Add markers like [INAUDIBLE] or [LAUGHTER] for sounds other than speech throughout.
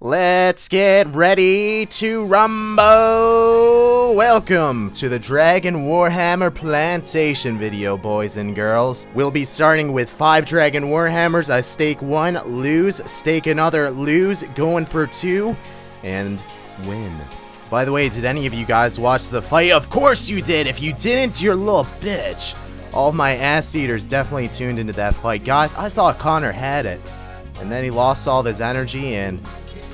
Let's get ready to rumble! Welcome to the Dragon Warhammer Plantation video, boys and girls. We'll be starting with 5 Dragon Warhammers. I stake 1, lose, stake another, lose, going for 2, and win. By the way, did any of you guys watch the fight? Of course you did! If you didn't, you're a little bitch! All of my ass eaters definitely tuned into that fight. Guys, I thought Conor had it. And then he lost all his energy and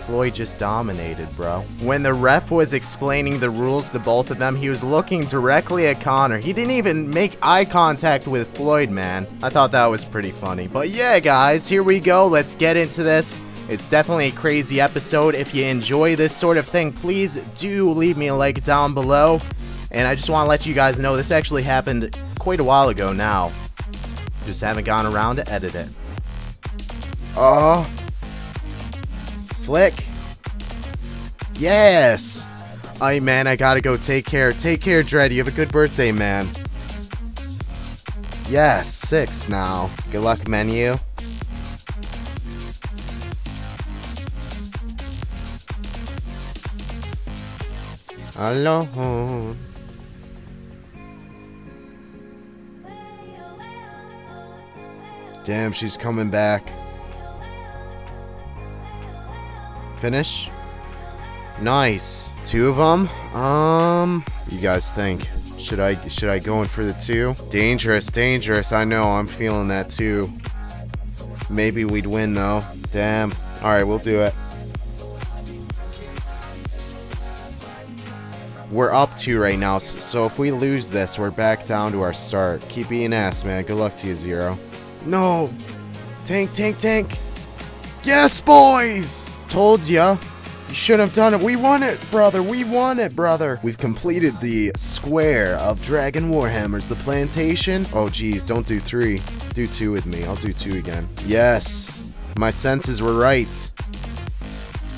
Floyd just dominated, bro. When the ref was explaining the rules to both of them, he was looking directly at Conor. He didn't even make eye contact with Floyd, man. I thought that was pretty funny. But yeah, guys, here we go. Let's get into this. It's definitely a crazy episode. If you enjoy this sort of thing, please do leave me a like down below. And I just want to let you guys know this actually happened quite a while ago now. Just haven't gone around to edit it. Oh, Flick. Yes. Aye, man, I gotta go. Take care. Take care, Dread. You have a good birthday, man. Yes, six now. Good luck, menu. Alone. Damn, she's coming back. Finish. Nice. Two of them? Um, you guys think? Should I should I go in for the two? Dangerous, dangerous. I know, I'm feeling that too. Maybe we'd win though. Damn. Alright, we'll do it. We're up two right now, so if we lose this, we're back down to our start. Keep being ass, man. Good luck to you, Zero. No! Tank, tank, tank! Yes, boys! Told ya. You shouldn't have done it. We won it, brother. We won it, brother. We've completed the square of Dragon Warhammers. The plantation. Oh, geez. Don't do three. Do two with me. I'll do two again. Yes. My senses were right.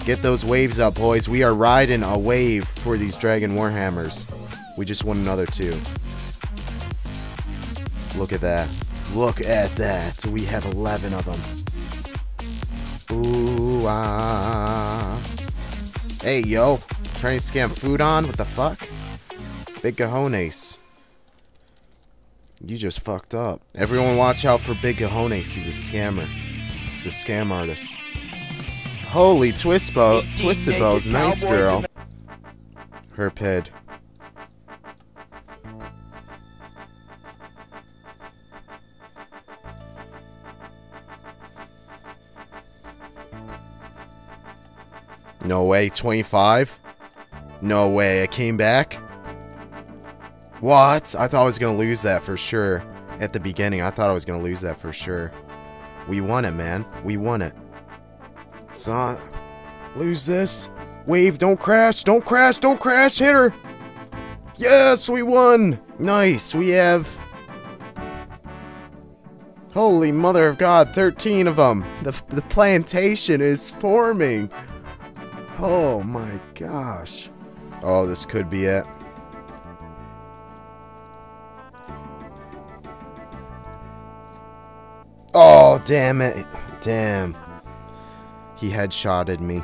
Get those waves up, boys. We are riding a wave for these Dragon Warhammers. We just won another two. Look at that. Look at that. We have 11 of them. Hey, yo. Trying to scam food on? What the fuck? Big Cajones. You just fucked up. Everyone watch out for Big Cajones. He's a scammer. He's a scam artist. Holy Twistbo Twisted Bow's nice girl. Her No way, 25? No way, I came back? What? I thought I was gonna lose that for sure. At the beginning, I thought I was gonna lose that for sure. We won it, man. We won it. It's not... Lose this. Wave, don't crash, don't crash, don't crash, hit her! Yes, we won! Nice, we have... Holy mother of God, 13 of them! The, the plantation is forming! Oh my gosh. Oh, this could be it. Oh, damn it. Damn. He headshotted me.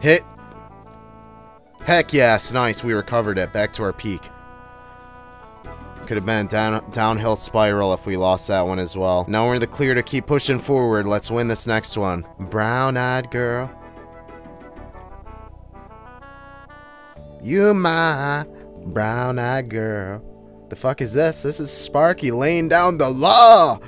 Hit. Heck yes, nice. We recovered it. Back to our peak. Could have been down downhill spiral if we lost that one as well. Now we're in the clear to keep pushing forward. Let's win this next one. Brown-eyed girl. You my brown-eyed girl. The fuck is this? This is Sparky laying down the law.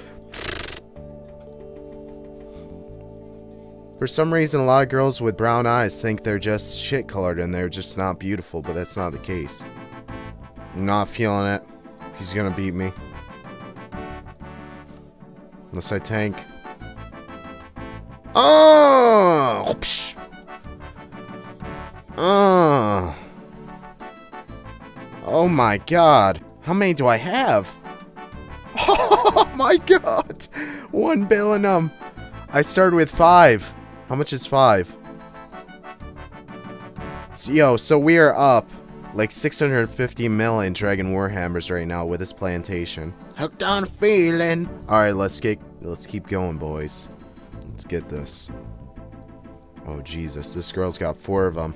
For some reason, a lot of girls with brown eyes think they're just shit colored and they're just not beautiful, but that's not the case. Not feeling it. He's gonna beat me. Unless I tank. Oh! Oh! Oh my god. How many do I have? [LAUGHS] Oh my god. One billion them. I started with five. How much is five? So, yo, so we are up like 650 million Dragon Warhammers right now with this plantation. Hooked on feeling. Alright, let's get let's keep going, boys. Let's get this. Oh, Jesus. This girl's got four of them.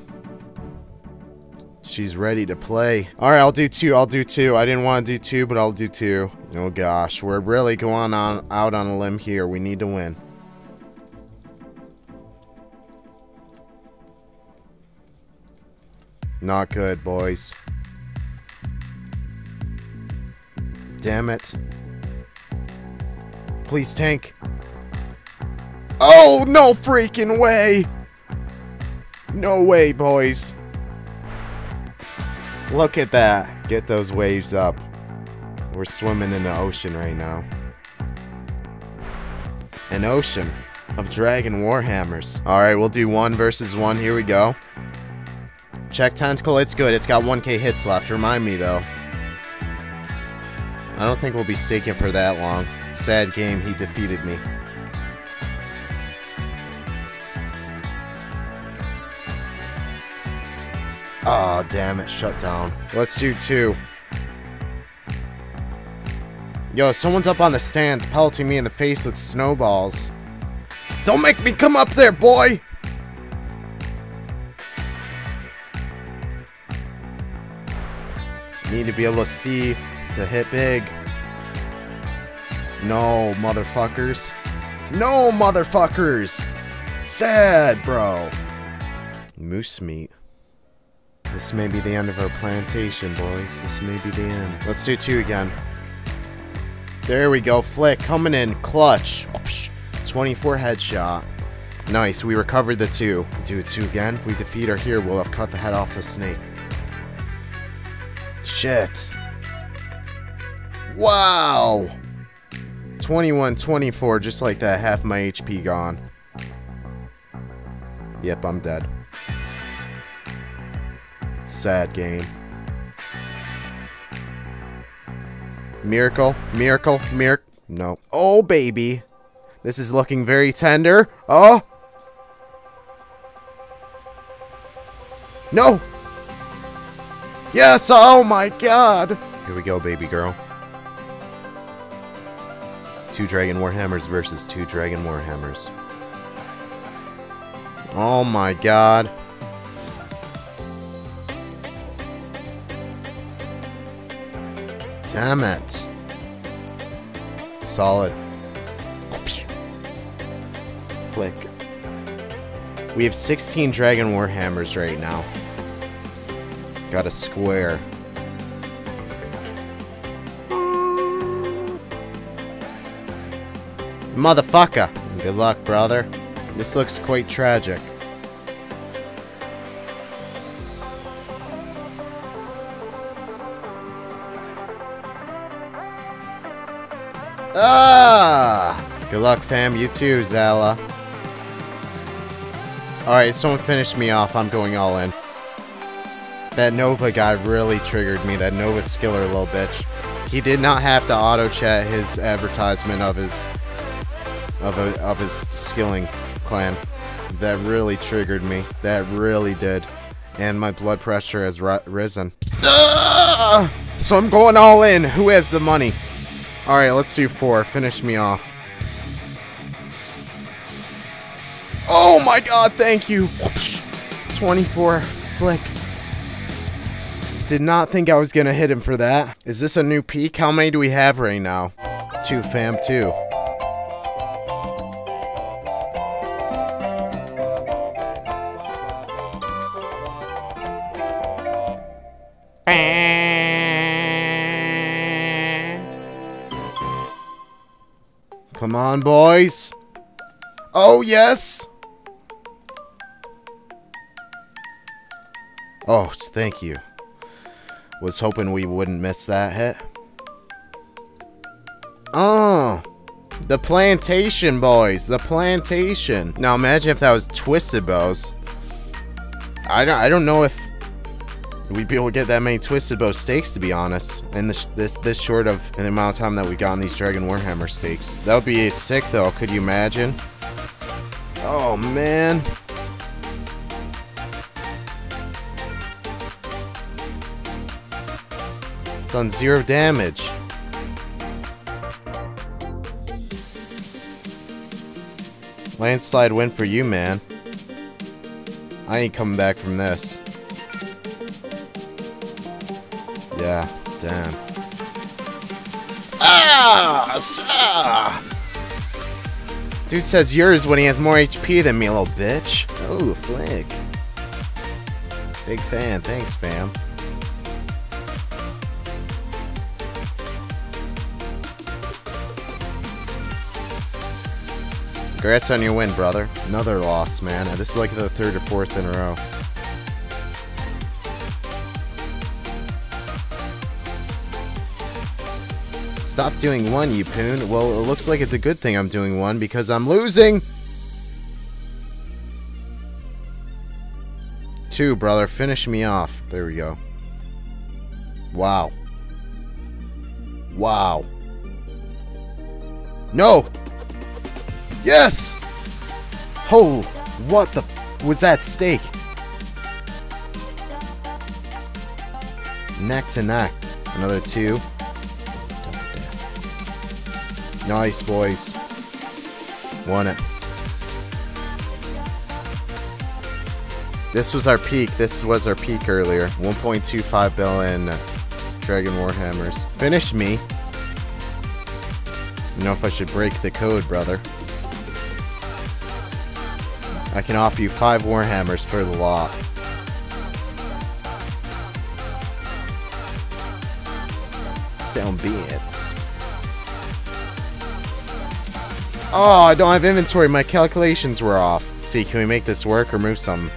She's ready to play. Alright, I'll do two. I'll do two. I didn't want to do two, but I'll do two. Oh, gosh. We're really going on out on a limb here. We need to win. Not good, boys. Damn it. Please tank. Oh, no freaking way! No way, boys. Look at that. Get those waves up. We're swimming in the ocean right now. An ocean of Dragon Warhammers. Alright, we'll do one versus one. Here we go. Check Tentacle, it's good. It's got 1k hits left. Remind me, though. I don't think we'll be staking for that long. Sad game, he defeated me. Oh, damn it, shut down. Let's do two. Yo, someone's up on the stands pelting me in the face with snowballs. Don't make me come up there, boy! Need to be able to see to hit big. No, motherfuckers. No, motherfuckers! Sad, bro. Moose meat. This may be the end of our plantation, boys. This may be the end. Let's do two again. There we go. Flick coming in. Clutch. 24 headshot. Nice. We recovered the two. Do two again. If we defeat our here, we'll have cut the head off the snake. Shit. Wow. 21, 24. Just like that. Half my HP gone. Yep, I'm dead. Sad game. Miracle, miracle, miracle. No. Oh, baby. This is looking very tender. Oh. No. Yes, oh my god. Here we go, baby girl. Two Dragon Warhammers versus two Dragon Warhammers. Oh my god. Damn it. Solid. Flick. We have 16 Dragon Warhammers right now. Got a square. Motherfucker! Good luck, brother. This looks quite tragic. Ah! Good luck, fam. You too, Zala. Alright, someone finished me off. I'm going all in. That Nova guy really triggered me. That Nova Skiller little bitch. He did not have to auto chat his advertisement of his of a, of his skilling clan. That really triggered me. That really did. And my blood pressure has risen. Ah! So I'm going all in. Who has the money? Alright, let's do four. Finish me off. Oh my god, thank you! 24. Flick. Did not think I was gonna hit him for that. Is this a new peak? How many do we have right now? Two, fam, two. Come on, boys. Oh, yes. Oh, thank you. Was hoping we wouldn't miss that hit. Oh, the plantation, boys. The plantation. Now, imagine if that was Twisted Bows. I don't, I don't know if we'd be able to get that many Twisted Bow stakes, to be honest, in this this this short of the amount of time that we got on these Dragon Warhammer stakes. That would be sick, though. Could you imagine? Oh man. It's on zero damage. Landslide win for you, man. I ain't coming back from this. Yeah, damn. Ah! ah! Dude says yours when he has more HP than me, little bitch. Oh, flick. Big fan. Thanks, fam. Congrats on your win, brother. Another loss, man. This is like the third or fourth in a row. Stop doing one, you poon. Well, it looks like it's a good thing I'm doing one because I'm losing. Two, brother. Finish me off. There we go. Wow. Wow. No! Yes! Oh, what the was that stake? Neck to neck. Another two. Nice, boys. Won it. This was our peak. This was our peak earlier. 1.25 billion Dragon Warhammers. Finish me. You know if I should break the code, brother. I can offer you five Warhammers for the lot. Sound bits. Oh, I don't have inventory. My calculations were off. Let's see, can we make this work or move some?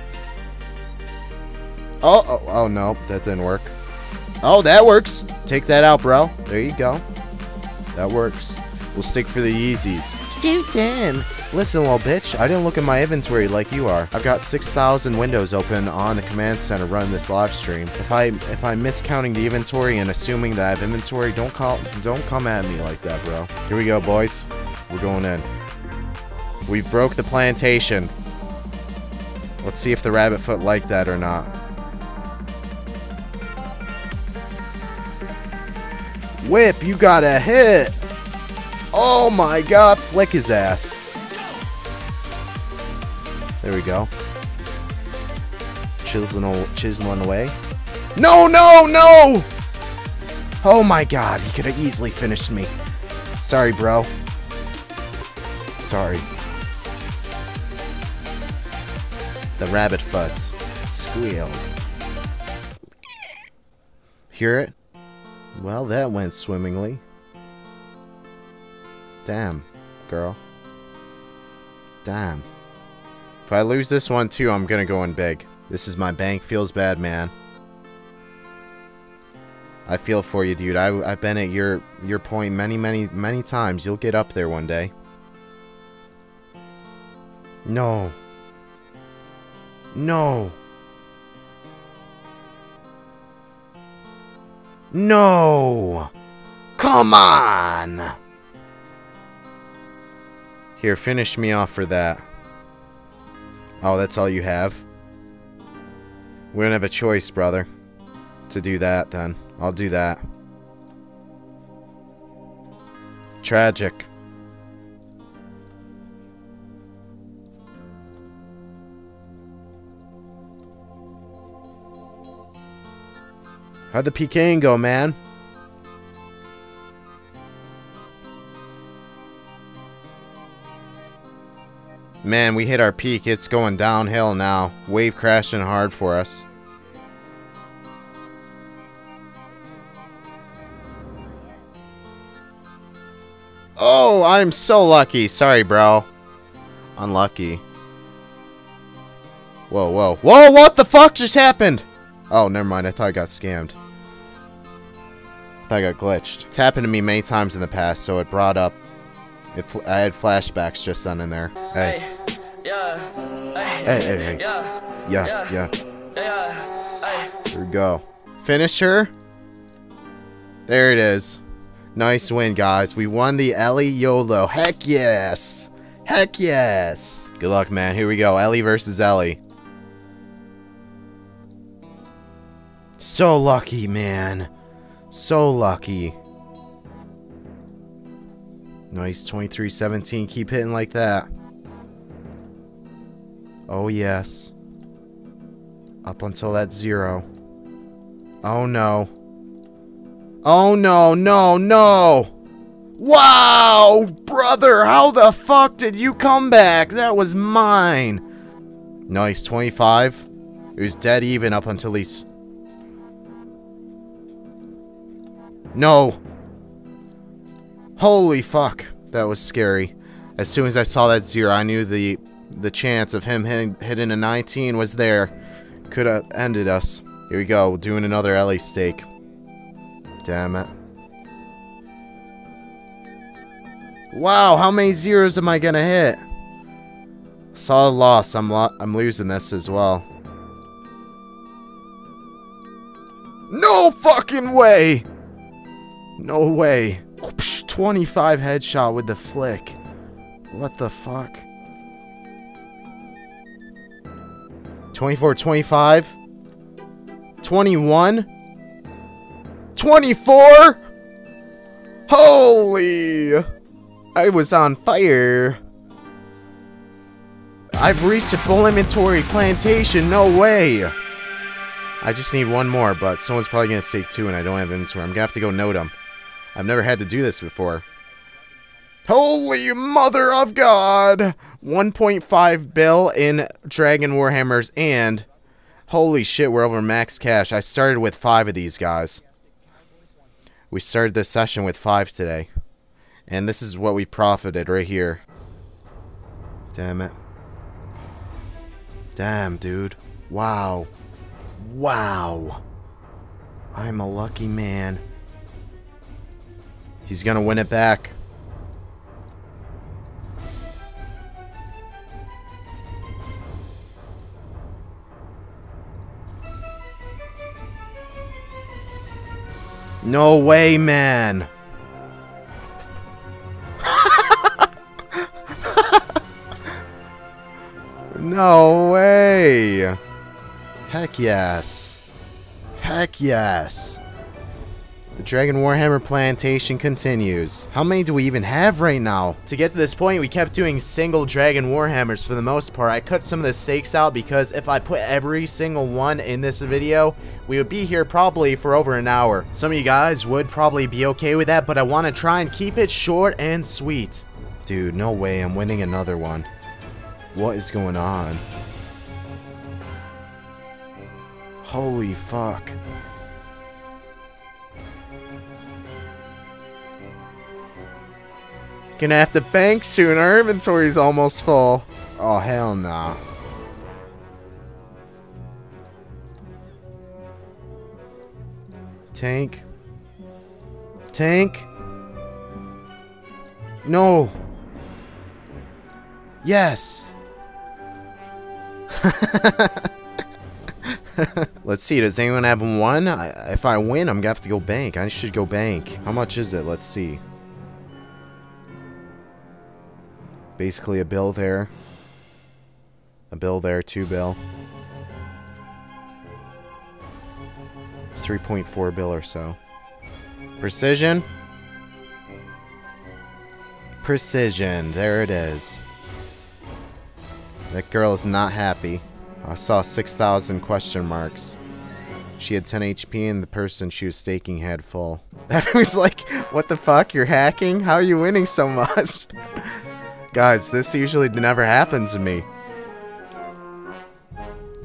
Oh, oh, oh, no. That didn't work. Oh, that works. Take that out, bro. There you go. That works. We'll stick for the Yeezys. Suit in. Listen, little bitch, I didn't look at my inventory like you are. I've got 6,000 windows open on the command center running this live stream. If I if I'm miscounting the inventory and assuming that I have inventory, don't call don't come at me like that, bro. Here we go, boys. We're going in. We broke the plantation. Let's see if the rabbit foot liked that or not. Whip, you got a hit! Oh my god, flick his ass. There we go. Chiseling, chiseling away. No, no, no! Oh my god, he could have easily finished me. Sorry, bro. Sorry. The rabbit fuds squealed. Hear it? Well, that went swimmingly. Damn, girl. Damn. If I lose this one too, I'm gonna go in big. This is my bank. Feels bad, man. I feel for you, dude. I, I've been at your your point many, many, many times. You'll get up there one day. No. No. No. Come on. Here, finish me off for that. Oh, that's all you have? We don't have a choice, brother. To do that, then. I'll do that. Tragic. How'd the PKing go, man? Man, we hit our peak. It's going downhill now. Wave crashing hard for us. Oh, I'm so lucky. Sorry, bro. Unlucky. Whoa, whoa. Whoa, what the fuck just happened? Oh, never mind. I thought I got scammed. I got glitched. It's happened to me many times in the past, so it brought up. It I had flashbacks just then and there. Hey. Hey, hey, hey. Yeah, yeah. Here we go. Finish her. There it is. Nice win, guys. We won the Ellie YOLO. Heck yes. Heck yes. Good luck, man. Here we go. Ellie versus Ellie. So lucky, man. So lucky. Nice, 23-17. Keep hitting like that. Oh, yes. Up until that zero. Oh no. Oh no, no, no! Wow! Brother, how the fuck did you come back? That was mine! Nice, 25. It was dead even up until he's... No! Holy fuck. That was scary. As soon as I saw that zero, I knew the the chance of him hitting, hitting a 19 was there. Could have ended us. Here we go, doing another Ellie stake. Damn it. Wow, how many zeros am I gonna hit? Solid loss. I'm lo I'm losing this as well. No fucking way! No way. 25 headshot with the flick. What the fuck? 24, 25? 21? 24? Holy! I was on fire. I've reached a full inventory plantation, no way! I just need one more, but someone's probably gonna say two and I don't have inventory. I'm gonna have to go note them. I've never had to do this before. Holy mother of God! 1.5 bill in Dragon Warhammers and holy shit, we're over max cash. I started with five of these guys. We started this session with five today. And this is what we profited right here. Damn it. Damn, dude. Wow. Wow. I'm a lucky man. He's gonna win it back. No way, man. [LAUGHS] no way. Heck yes. Heck yes. Dragon Warhammer plantation continues. How many do we even have right now? To get to this point, we kept doing single Dragon Warhammers for the most part. I cut some of the stakes out because if I put every single one in this video, we would be here probably for over an hour. Some of you guys would probably be okay with that, but I want to try and keep it short and sweet. Dude, no way I'm winning another one. What is going on? Holy fuck. Gonna have to bank soon. Our inventory's almost full. Oh, hell nah. Tank. Tank. No. Yes. [LAUGHS] Let's see, does anyone have one? I, if I win, I'm gonna have to go bank. I should go bank. How much is it? Let's see. Basically a bill there. A bill there, two bill. 3.4 bill or so. Precision. Precision, there it is. That girl is not happy. I saw 6,000 question marks. She had 10 HP and the person she was staking had full. [LAUGHS] That was like, what the fuck, you're hacking? How are you winning so much? [LAUGHS] Guys, this usually never happens to me.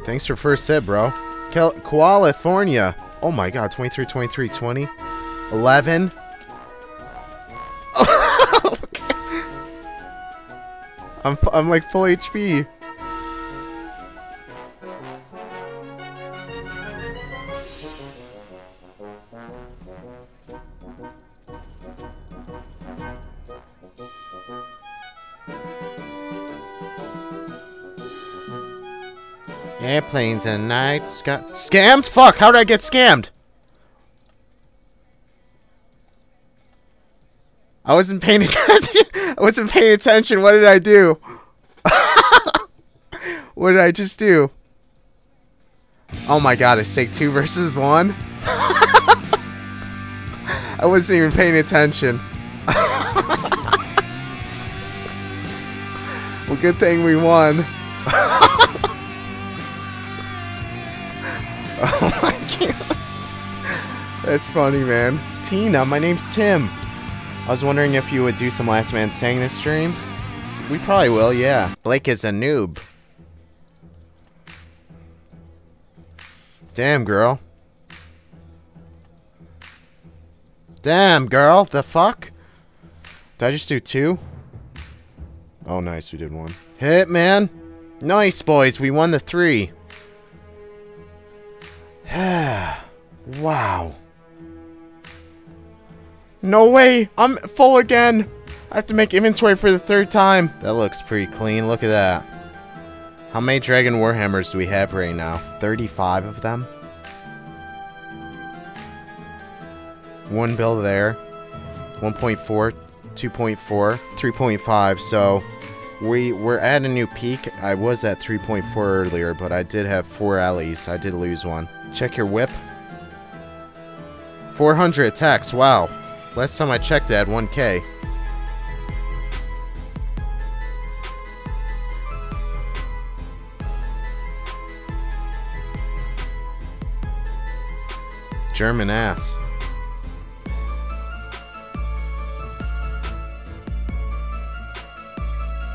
Thanks for first hit, bro. Cal California. Oh my god, 23, 23, 20. 11. [LAUGHS] I'm, I'm like full HP. Airplanes and night sky. Scammed? Fuck, how did I get scammed? I wasn't paying [LAUGHS] attention. I wasn't paying attention. What did I do? [LAUGHS] what did I just do? Oh my god, it's take two versus one? [LAUGHS] I wasn't even paying attention. well, good thing we won. That's funny, man. Tina, my name's Tim. I was wondering if you would do some Last Man Standing this stream. We probably will, yeah. Blake is a noob. Damn, girl. Damn, girl. The fuck? Did I just do two? Oh, nice. We did one. Hit, man. Nice, boys. We won the three. [SIGHS] wow. No way! I'm full again! I have to make inventory for the third time. That looks pretty clean. Look at that. How many Dragon Warhammers do we have right now? 35 of them? One bill there. 1.4, 2.4, 3.5, so we, we're at a new peak. I was at 3.4 earlier, but I did have four alleys. I did lose one. Check your whip. 400 attacks, wow. Last time I checked, I had 1k. German ass.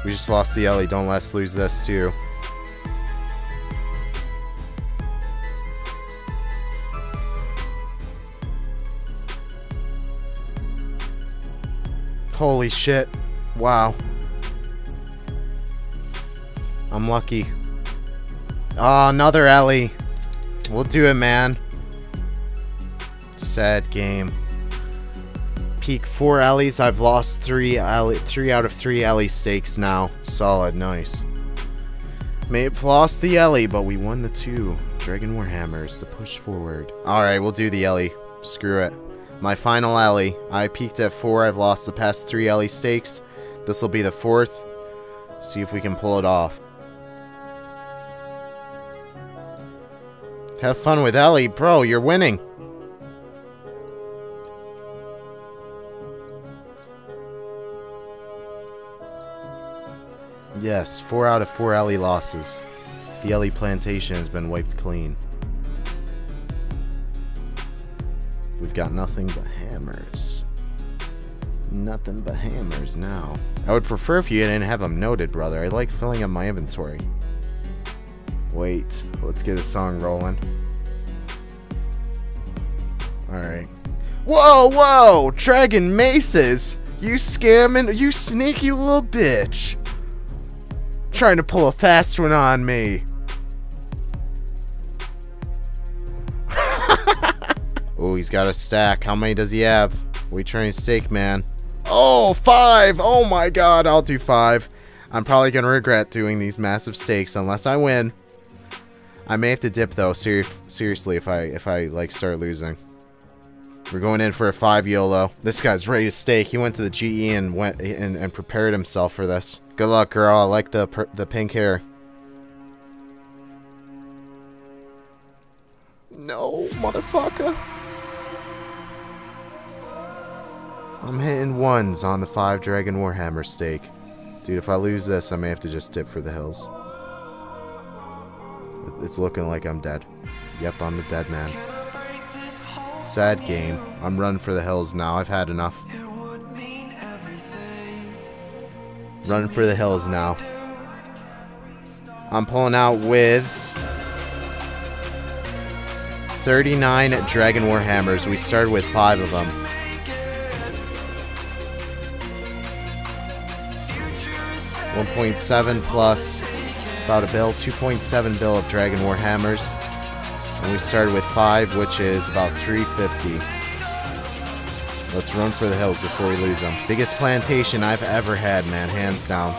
We just lost the Ellie. Don't let's lose this too. Holy shit. Wow. I'm lucky. Oh, another Ellie. We'll do it, man. Sad game. Peak four Ellies. I've lost three Ellie, three out of three Ellie stakes now. Solid, nice. May have lost the Ellie, but we won the two. Dragon Warhammers to push forward. Alright, we'll do the Ellie. Screw it. My final Ellie. I peaked at 4. I've lost the past 3 Ellie stakes. This will be the fourth. See if we can pull it off. Have fun with Ellie. Bro, you're winning. Yes, 4 out of 4 Ellie losses. The Ellie plantation has been wiped clean. We've got nothing but hammers. Nothing but hammers now. I would prefer if you didn't have them noted, brother. I like filling up my inventory. Wait, let's get a song rolling. Alright. Whoa, whoa! Dragon Maces! You scamming, you sneaky little bitch! Trying to pull a fast one on me. Oh, he's got a stack. How many does he have? We trying to stake, man. Oh, five! Oh my god, I'll do five. I'm probably gonna regret doing these massive stakes unless I win. I may have to dip though, ser seriously, if I if I like start losing. We're going in for a five YOLO. This guy's ready to stake. He went to the GE and went and, and prepared himself for this. Good luck, girl. I like the the pink hair. No, motherfucker. I'm hitting ones on the 5 Dragon Warhammer stake. Dude, if I lose this, I may have to just dip for the hills. It's looking like I'm dead. Yep, I'm a dead man. Sad game. I'm running for the hills now. I've had enough. Running for the hills now. I'm pulling out with 39 Dragon Warhammers. We started with 5 of them. 1.7 plus about a bill, 2.7 bill of Dragon War hammers. And we started with 5, which is about 350. Let's run for the hills before we lose them. Biggest plantation I've ever had, man, hands down.